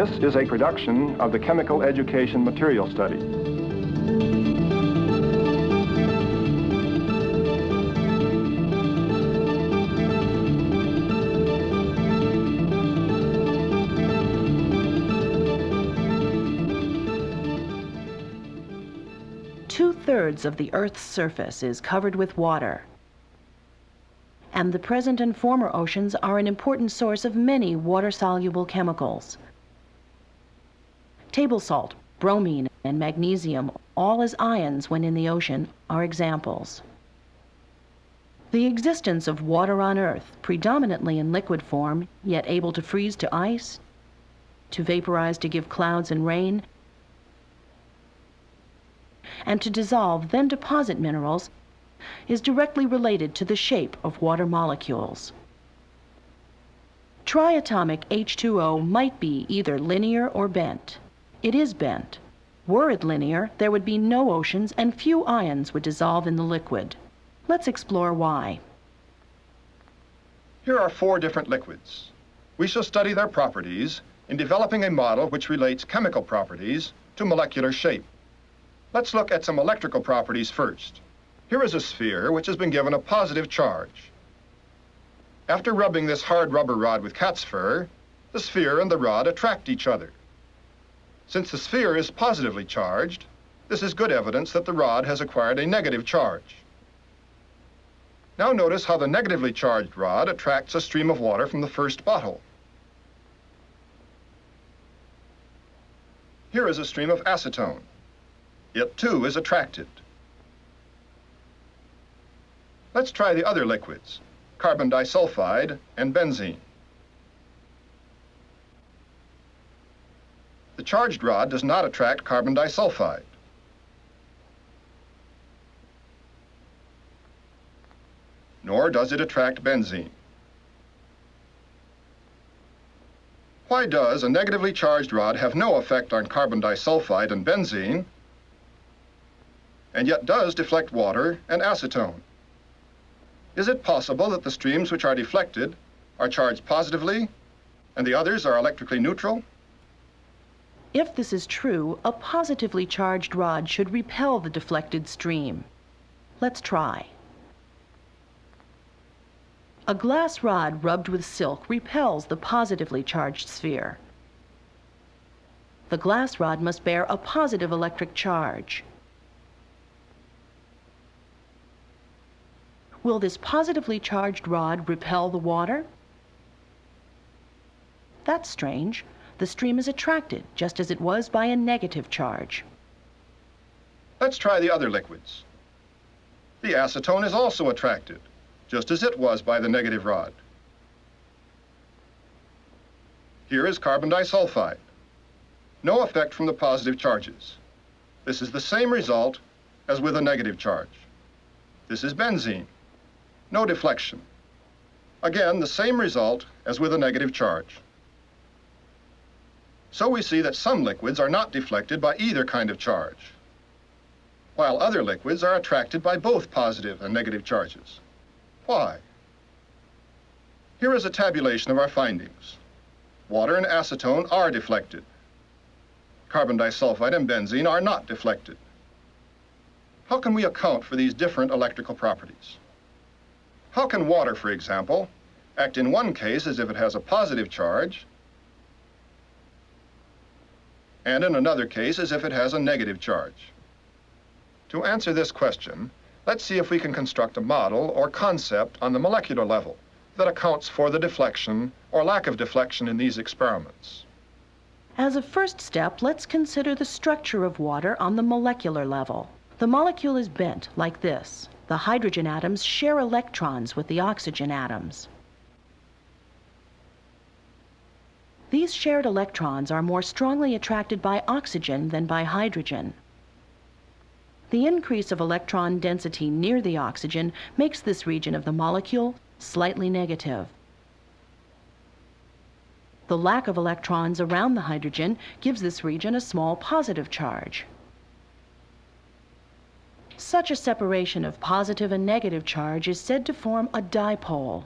This is a production of the Chemical Education Material Study. Two-thirds of the Earth's surface is covered with water. And the present and former oceans are an important source of many water-soluble chemicals. Table salt, bromine, and magnesium, all as ions when in the ocean, are examples. The existence of water on Earth, predominantly in liquid form, yet able to freeze to ice, to vaporize to give clouds and rain, and to dissolve, then deposit minerals, is directly related to the shape of water molecules. Triatomic H2O might be either linear or bent. It is bent. Were it linear, there would be no oceans and few ions would dissolve in the liquid. Let's explore why. Here are four different liquids. We shall study their properties in developing a model which relates chemical properties to molecular shape. Let's look at some electrical properties first. Here is a sphere which has been given a positive charge. After rubbing this hard rubber rod with cat's fur, the sphere and the rod attract each other. Since the sphere is positively charged, this is good evidence that the rod has acquired a negative charge. Now notice how the negatively charged rod attracts a stream of water from the first bottle. Here is a stream of acetone. It too is attracted. Let's try the other liquids, carbon disulfide and benzene. The charged rod does not attract carbon disulfide. Nor does it attract benzene. Why does a negatively charged rod have no effect on carbon disulfide and benzene, and yet does deflect water and acetone? Is it possible that the streams which are deflected are charged positively and the others are electrically neutral? If this is true, a positively charged rod should repel the deflected stream. Let's try. A glass rod rubbed with silk repels the positively charged sphere. The glass rod must bear a positive electric charge. Will this positively charged rod repel the water? That's strange the stream is attracted just as it was by a negative charge. Let's try the other liquids. The acetone is also attracted, just as it was by the negative rod. Here is carbon disulfide. No effect from the positive charges. This is the same result as with a negative charge. This is benzene. No deflection. Again, the same result as with a negative charge. So we see that some liquids are not deflected by either kind of charge, while other liquids are attracted by both positive and negative charges. Why? Here is a tabulation of our findings. Water and acetone are deflected. Carbon disulfide and benzene are not deflected. How can we account for these different electrical properties? How can water, for example, act in one case as if it has a positive charge and in another case as if it has a negative charge. To answer this question, let's see if we can construct a model or concept on the molecular level that accounts for the deflection or lack of deflection in these experiments. As a first step, let's consider the structure of water on the molecular level. The molecule is bent like this. The hydrogen atoms share electrons with the oxygen atoms. These shared electrons are more strongly attracted by oxygen than by hydrogen. The increase of electron density near the oxygen makes this region of the molecule slightly negative. The lack of electrons around the hydrogen gives this region a small positive charge. Such a separation of positive and negative charge is said to form a dipole.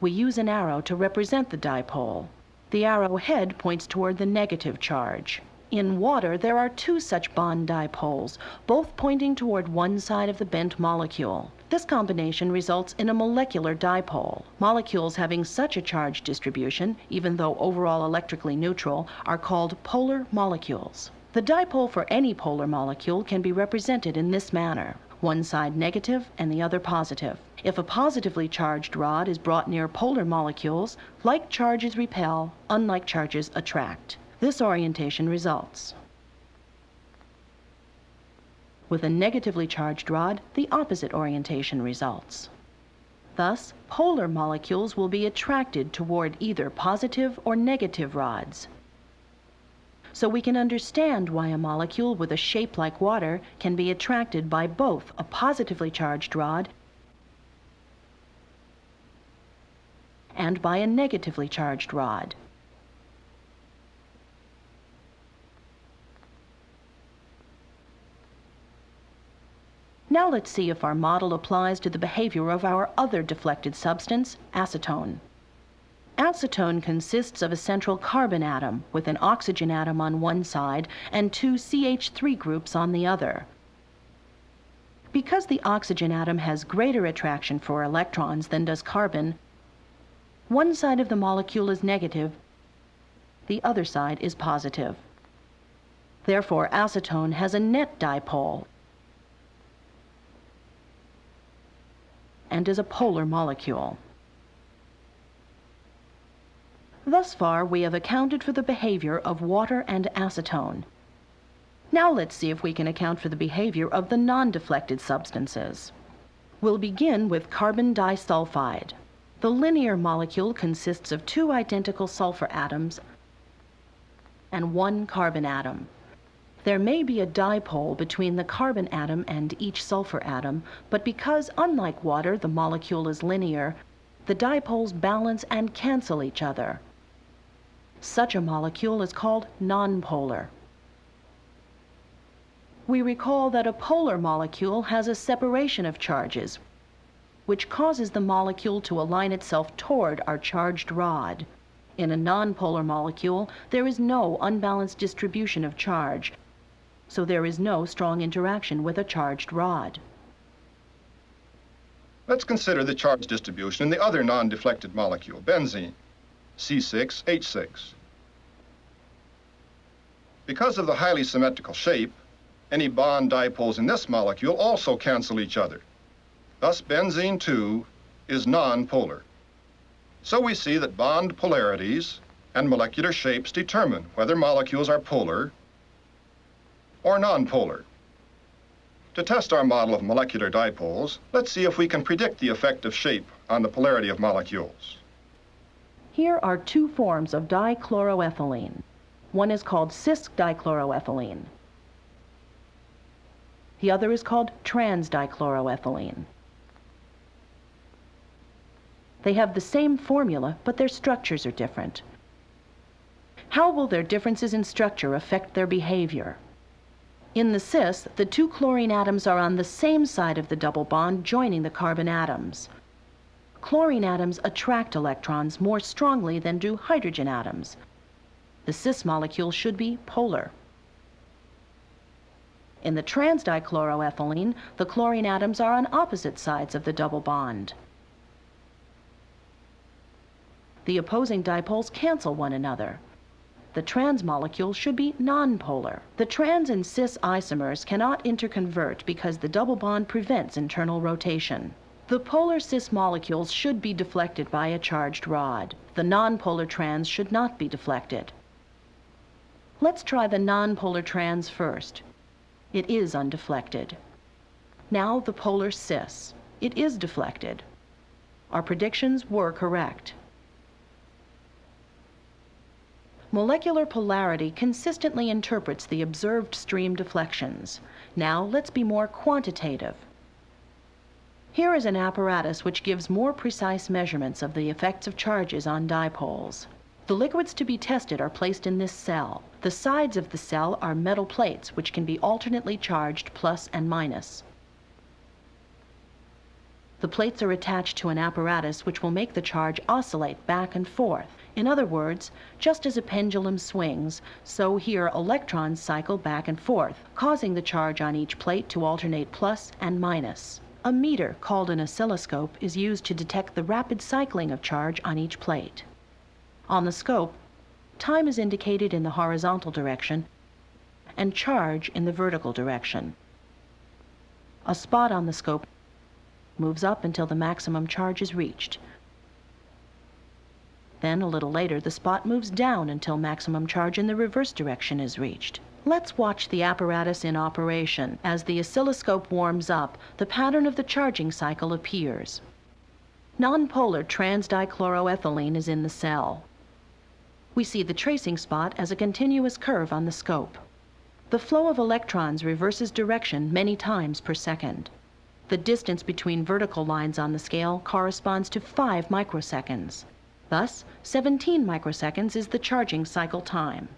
We use an arrow to represent the dipole. The arrow head points toward the negative charge. In water, there are two such bond dipoles, both pointing toward one side of the bent molecule. This combination results in a molecular dipole. Molecules having such a charge distribution, even though overall electrically neutral, are called polar molecules. The dipole for any polar molecule can be represented in this manner one side negative and the other positive. If a positively charged rod is brought near polar molecules, like charges repel, unlike charges attract. This orientation results. With a negatively charged rod, the opposite orientation results. Thus, polar molecules will be attracted toward either positive or negative rods. So we can understand why a molecule with a shape like water can be attracted by both a positively charged rod and by a negatively charged rod. Now let's see if our model applies to the behavior of our other deflected substance, acetone. Acetone consists of a central carbon atom with an oxygen atom on one side and two CH3 groups on the other. Because the oxygen atom has greater attraction for electrons than does carbon, one side of the molecule is negative, the other side is positive. Therefore, acetone has a net dipole and is a polar molecule. Thus far, we have accounted for the behavior of water and acetone. Now let's see if we can account for the behavior of the non-deflected substances. We'll begin with carbon disulfide. The linear molecule consists of two identical sulfur atoms and one carbon atom. There may be a dipole between the carbon atom and each sulfur atom, but because, unlike water, the molecule is linear, the dipoles balance and cancel each other. Such a molecule is called nonpolar. We recall that a polar molecule has a separation of charges, which causes the molecule to align itself toward our charged rod. In a nonpolar molecule, there is no unbalanced distribution of charge, so there is no strong interaction with a charged rod. Let's consider the charge distribution in the other non-deflected molecule, benzene, C6H6. Because of the highly symmetrical shape, any bond dipoles in this molecule also cancel each other. Thus, benzene too is non-polar. So we see that bond polarities and molecular shapes determine whether molecules are polar or nonpolar. To test our model of molecular dipoles, let's see if we can predict the effect of shape on the polarity of molecules. Here are two forms of dichloroethylene. One is called cis-dichloroethylene. The other is called trans-dichloroethylene. They have the same formula, but their structures are different. How will their differences in structure affect their behavior? In the cis, the two chlorine atoms are on the same side of the double bond joining the carbon atoms. Chlorine atoms attract electrons more strongly than do hydrogen atoms. The cis molecule should be polar. In the trans-dichloroethylene, the chlorine atoms are on opposite sides of the double bond the opposing dipoles cancel one another. The trans molecule should be nonpolar. The trans and cis isomers cannot interconvert because the double bond prevents internal rotation. The polar cis molecules should be deflected by a charged rod. The nonpolar trans should not be deflected. Let's try the nonpolar trans first. It is undeflected. Now the polar cis. It is deflected. Our predictions were correct. Molecular polarity consistently interprets the observed stream deflections. Now let's be more quantitative. Here is an apparatus which gives more precise measurements of the effects of charges on dipoles. The liquids to be tested are placed in this cell. The sides of the cell are metal plates which can be alternately charged plus and minus. The plates are attached to an apparatus which will make the charge oscillate back and forth. In other words, just as a pendulum swings, so here electrons cycle back and forth, causing the charge on each plate to alternate plus and minus. A meter, called an oscilloscope, is used to detect the rapid cycling of charge on each plate. On the scope, time is indicated in the horizontal direction and charge in the vertical direction. A spot on the scope moves up until the maximum charge is reached. Then, a little later, the spot moves down until maximum charge in the reverse direction is reached. Let's watch the apparatus in operation. As the oscilloscope warms up, the pattern of the charging cycle appears. Nonpolar trans-dichloroethylene is in the cell. We see the tracing spot as a continuous curve on the scope. The flow of electrons reverses direction many times per second. The distance between vertical lines on the scale corresponds to 5 microseconds. Thus, 17 microseconds is the charging cycle time.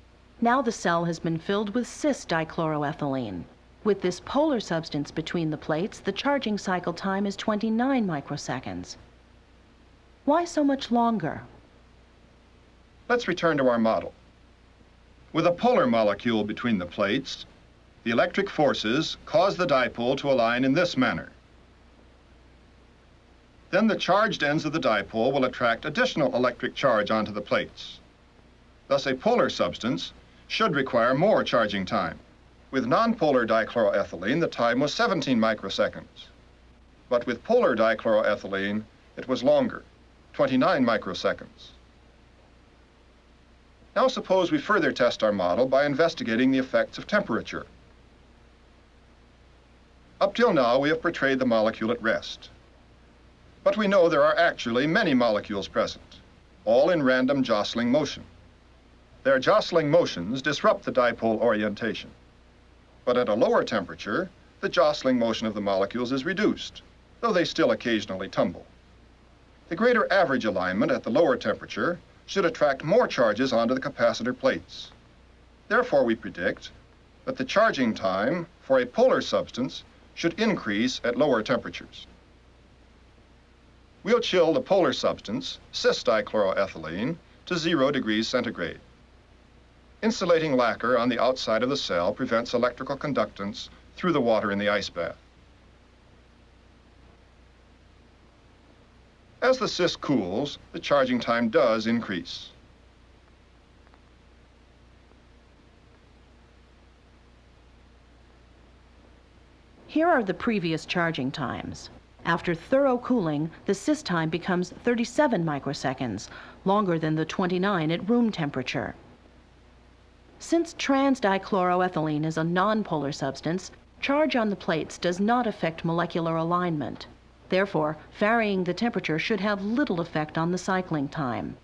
Now the cell has been filled with cis-dichloroethylene. With this polar substance between the plates, the charging cycle time is 29 microseconds. Why so much longer? Let's return to our model. With a polar molecule between the plates, the electric forces cause the dipole to align in this manner. Then the charged ends of the dipole will attract additional electric charge onto the plates. Thus, a polar substance should require more charging time. With nonpolar dichloroethylene, the time was 17 microseconds. But with polar dichloroethylene, it was longer, 29 microseconds. Now suppose we further test our model by investigating the effects of temperature. Up till now, we have portrayed the molecule at rest. But we know there are actually many molecules present, all in random jostling motion. Their jostling motions disrupt the dipole orientation. But at a lower temperature, the jostling motion of the molecules is reduced, though they still occasionally tumble. The greater average alignment at the lower temperature should attract more charges onto the capacitor plates. Therefore, we predict that the charging time for a polar substance should increase at lower temperatures. We'll chill the polar substance, cis-dichloroethylene, to zero degrees centigrade. Insulating lacquer on the outside of the cell prevents electrical conductance through the water in the ice bath. As the cis cools, the charging time does increase. Here are the previous charging times. After thorough cooling, the cis time becomes 37 microseconds, longer than the 29 at room temperature. Since trans-dichloroethylene is a nonpolar substance, charge on the plates does not affect molecular alignment. Therefore, varying the temperature should have little effect on the cycling time.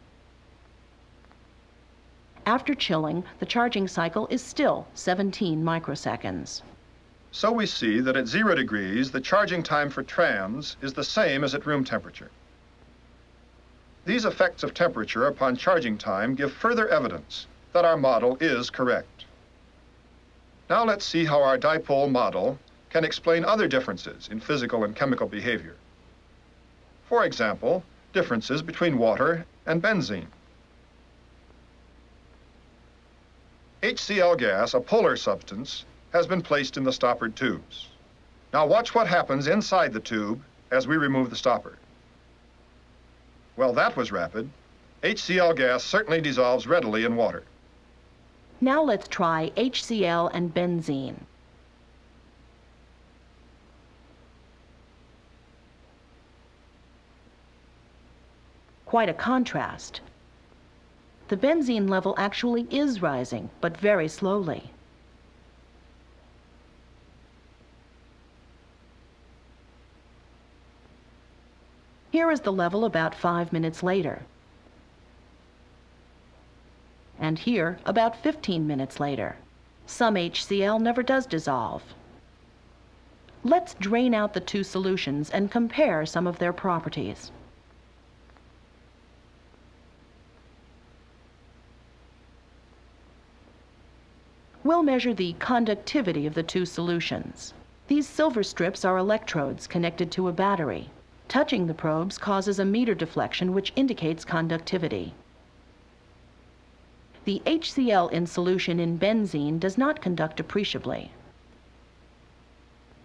After chilling, the charging cycle is still 17 microseconds. So we see that at zero degrees, the charging time for trans is the same as at room temperature. These effects of temperature upon charging time give further evidence that our model is correct. Now let's see how our dipole model can explain other differences in physical and chemical behavior. For example, differences between water and benzene. HCl gas, a polar substance, has been placed in the stoppered tubes. Now watch what happens inside the tube as we remove the stopper. Well, that was rapid. HCl gas certainly dissolves readily in water. Now let's try HCl and benzene. Quite a contrast. The benzene level actually is rising, but very slowly. Here is the level about five minutes later and here about 15 minutes later. Some HCl never does dissolve. Let's drain out the two solutions and compare some of their properties. We'll measure the conductivity of the two solutions. These silver strips are electrodes connected to a battery. Touching the probes causes a meter deflection which indicates conductivity. the HCl in solution in benzene does not conduct appreciably.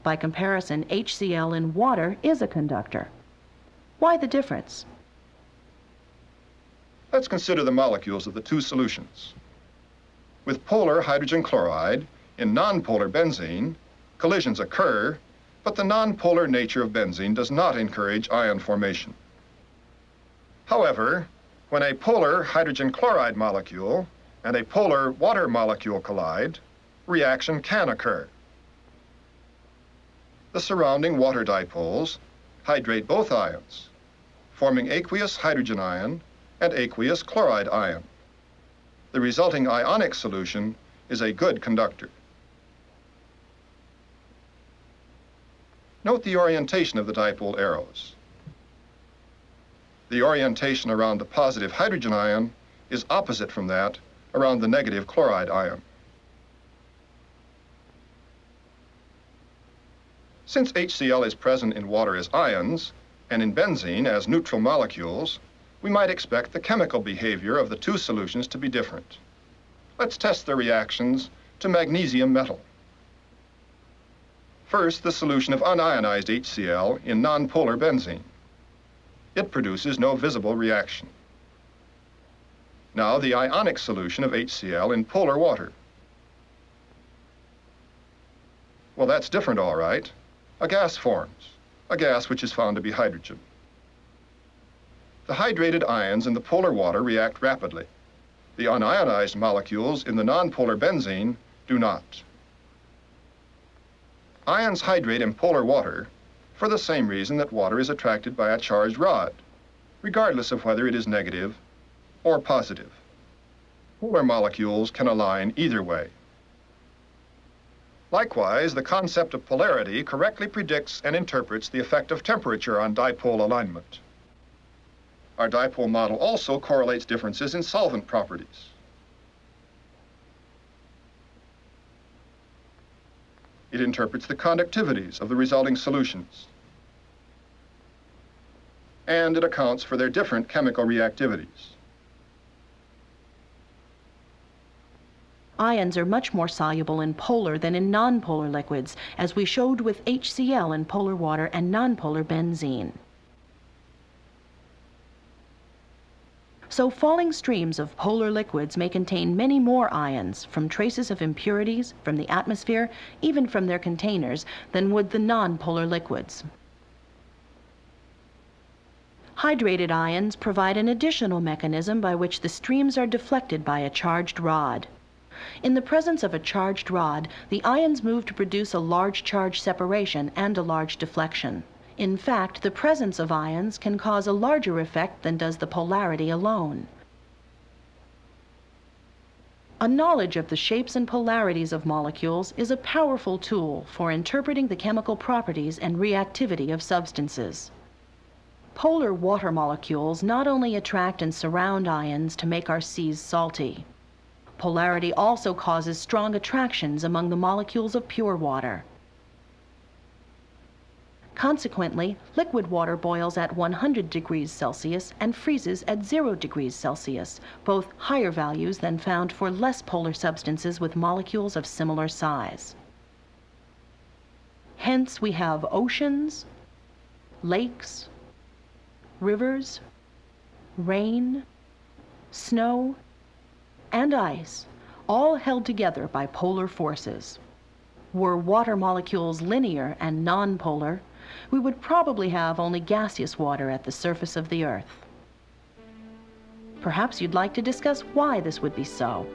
By comparison, HCl in water is a conductor. Why the difference? Let's consider the molecules of the two solutions. With polar hydrogen chloride in nonpolar benzene, collisions occur, but the nonpolar nature of benzene does not encourage ion formation. However, when a polar hydrogen chloride molecule and a polar water molecule collide, reaction can occur. The surrounding water dipoles hydrate both ions, forming aqueous hydrogen ion and aqueous chloride ion. The resulting ionic solution is a good conductor. Note the orientation of the dipole arrows. The orientation around the positive hydrogen ion is opposite from that around the negative chloride ion. Since HCl is present in water as ions and in benzene as neutral molecules, we might expect the chemical behavior of the two solutions to be different. Let's test the reactions to magnesium metal. First, the solution of unionized HCl in nonpolar benzene. It produces no visible reaction. Now, the ionic solution of HCl in polar water. Well, that's different, all right. A gas forms, a gas which is found to be hydrogen. The hydrated ions in the polar water react rapidly. The unionized molecules in the nonpolar benzene do not. Ions hydrate in polar water for the same reason that water is attracted by a charged rod, regardless of whether it is negative or positive. Polar molecules can align either way. Likewise, the concept of polarity correctly predicts and interprets the effect of temperature on dipole alignment. Our dipole model also correlates differences in solvent properties. It interprets the conductivities of the resulting solutions. And it accounts for their different chemical reactivities. Ions are much more soluble in polar than in nonpolar liquids, as we showed with HCl in polar water and nonpolar benzene. So falling streams of polar liquids may contain many more ions from traces of impurities, from the atmosphere, even from their containers, than would the non-polar liquids. Hydrated ions provide an additional mechanism by which the streams are deflected by a charged rod. In the presence of a charged rod, the ions move to produce a large charge separation and a large deflection. In fact, the presence of ions can cause a larger effect than does the polarity alone. A knowledge of the shapes and polarities of molecules is a powerful tool for interpreting the chemical properties and reactivity of substances. Polar water molecules not only attract and surround ions to make our seas salty. Polarity also causes strong attractions among the molecules of pure water. Consequently, liquid water boils at 100 degrees Celsius and freezes at 0 degrees Celsius, both higher values than found for less polar substances with molecules of similar size. Hence, we have oceans, lakes, rivers, rain, snow, and ice, all held together by polar forces. Were water molecules linear and nonpolar, we would probably have only gaseous water at the surface of the Earth. Perhaps you'd like to discuss why this would be so.